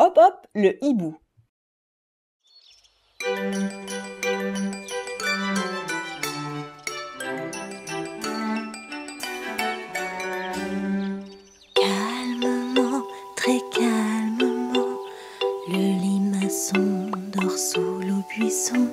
Hop hop le hibou. Calmement, très calmement, le limaçon dort sous le buisson.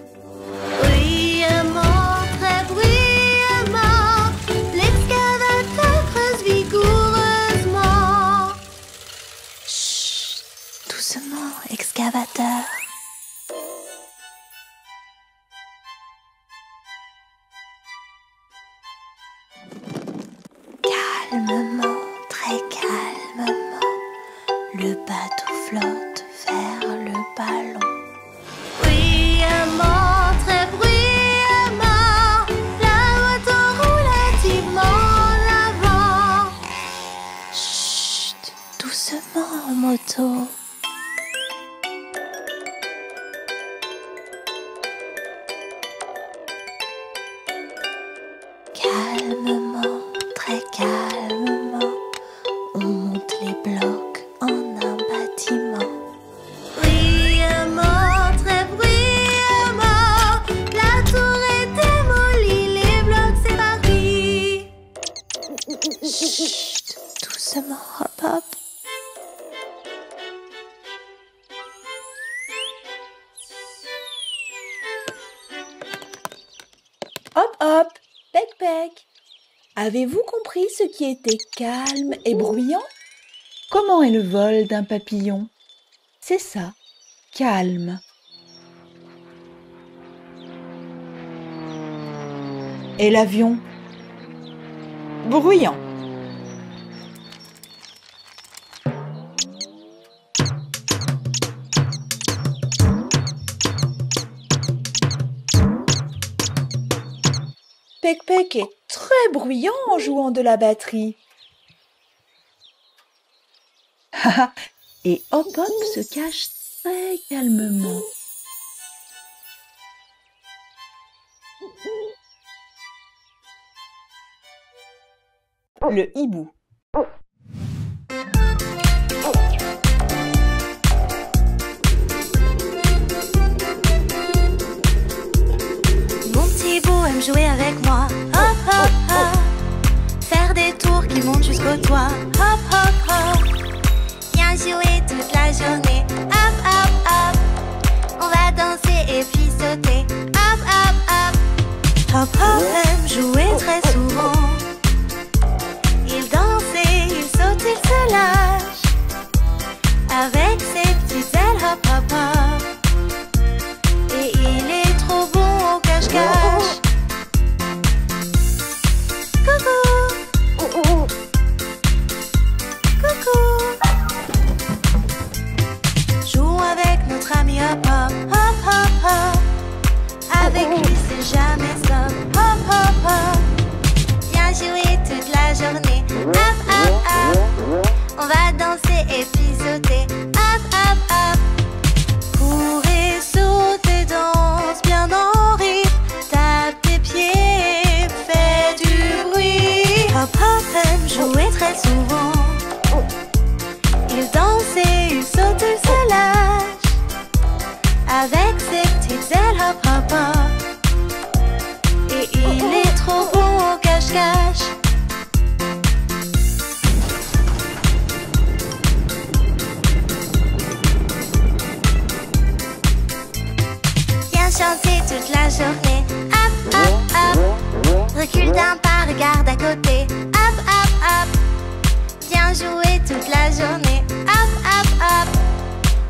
Calmement, très calmement, le bateau flotte vers le ballon. Bruyamment, très bruyamment, la moto roule activement l'avant. Chut, doucement, moto. Hop hop, pec pec. Avez-vous compris ce qui était calme et bruyant? Comment est le vol d'un papillon? C'est ça, calme. Et l'avion? Bruyant. Est très bruyant en jouant de la batterie. Et Hop Hop se cache très calmement. Le hibou. Ailes, hop hop hop. Et il est trop bon au cache-cache. Viens chanter toute la journée. Hop, hop, hop. Recule d'un pas, regarde à côté. Hop, hop, hop. Viens jouer toute la journée. Hop, hop, hop.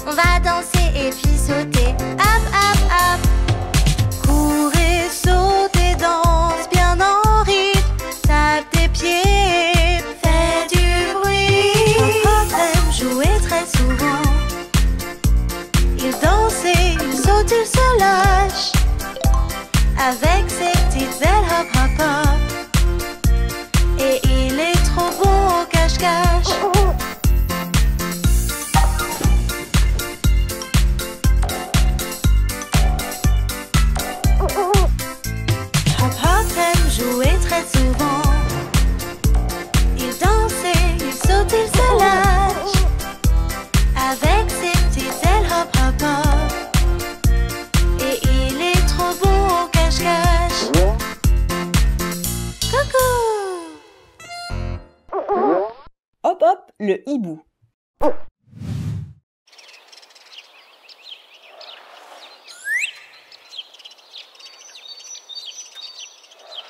On va danser et puis sauter. Hop, hop, hop.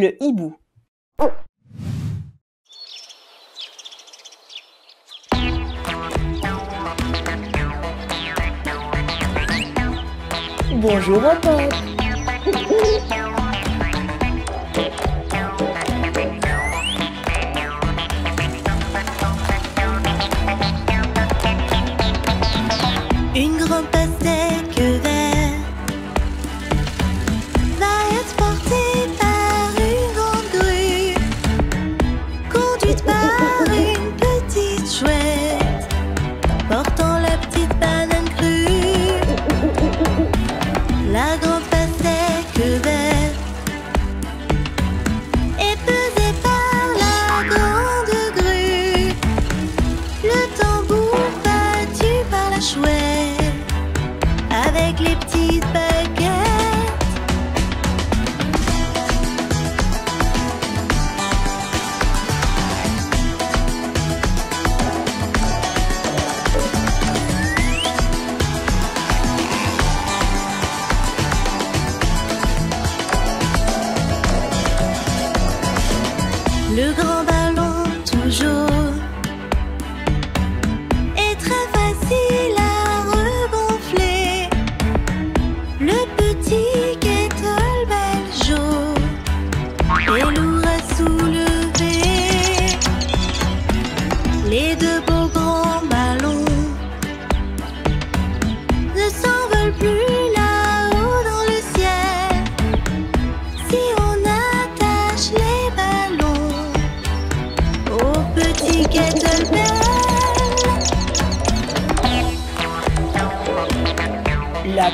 le hibou. Bonjour à tous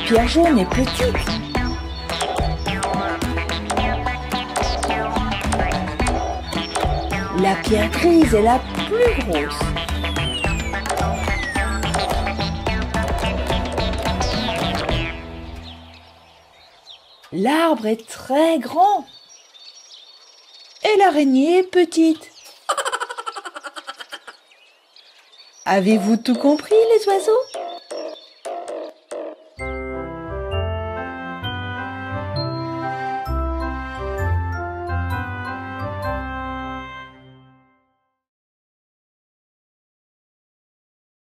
Pierre jaune est petite. La pierre grise est la plus grosse. L'arbre est très grand. Et l'araignée est petite. Avez-vous tout compris les oiseaux?